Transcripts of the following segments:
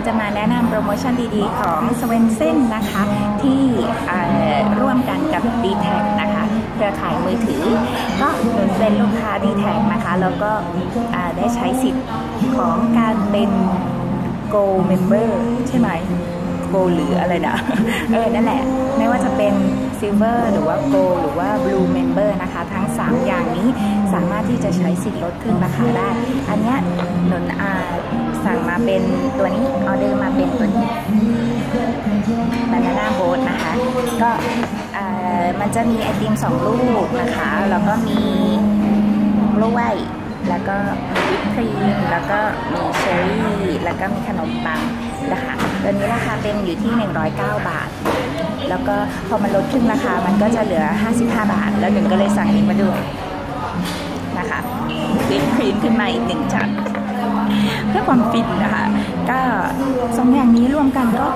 นจะมาแนะนำโปรโมชั่นดีๆ ของสเวนเซ่นนะคะ ที่ร่วมกันกับ d t แทนะคะเครือข่ายมือถือ ก็หนูเป็นลูกค้า d t แทนะคะ แล้วก็ได้ใช้สิทธิ์ของการเป็น Go Member ใช่ไหม Go หรืออะไรนะ เออ นั่นแหละ ไม่ว่าจะเป็น Silver หรือว่า Go หรือว่า Blue Member นะคะ ทั้ง 3 อย่างนี้ ที่จะใช้สิทธิ์ลดครึ่งราคาได้ อันเนี้ยหนูนาสั่งมาเป็นตัวนี้ออเดอร์มาเป็นตัวนี้ banana boat นะคะ ก็มันจะมีไอติม2ลูกนะคะ แล้วก็มีกล้วยแล้วก็มีวิปครีม แล้วก็มีเชอร์รี่ แล้วก็มีขนมปังนะคะ ตัวนี้ราคาเต็มอยู่ที่ 109 บาท แล้วก็พอมันลดครึ่งราคา มันก็จะเหลือ 55 บาท แล้วหนึ่งก็เลยสั่งนี้มาด้วย นะคะวิปครีมขึ้นมาอีกหนึ่งจัดเพื่อความฟินนะคะ ก็สองอย่างนี้รวมกันก็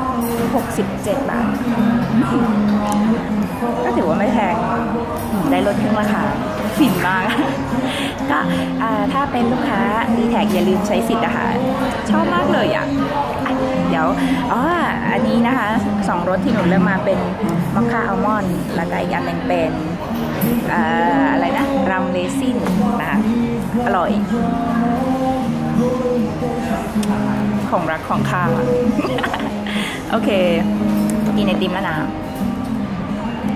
67 บาท ก็ถือว่าไม่แพง ได้ลดครึ่งราคาฟินมาก ก็ถ้าเป็นลูกค้า dtac อย่าลืมใช้สิทธิ์นะคะ ชอบมากเลยอะ เดี๋ยว อ๋อ อันนี้นะคะสองรสที่หนูเลือกมาเป็น mocha almond แล้วก็อีกอันหนึ่งเป็นอ่า รนะรัมเรซินนะคะอร่อย ของรักของข้าโอเค กินไอติมแล้วนะ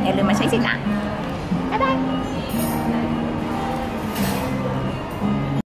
อย่าลืมมาใช้สิทธิ์นะบ๊ายบาย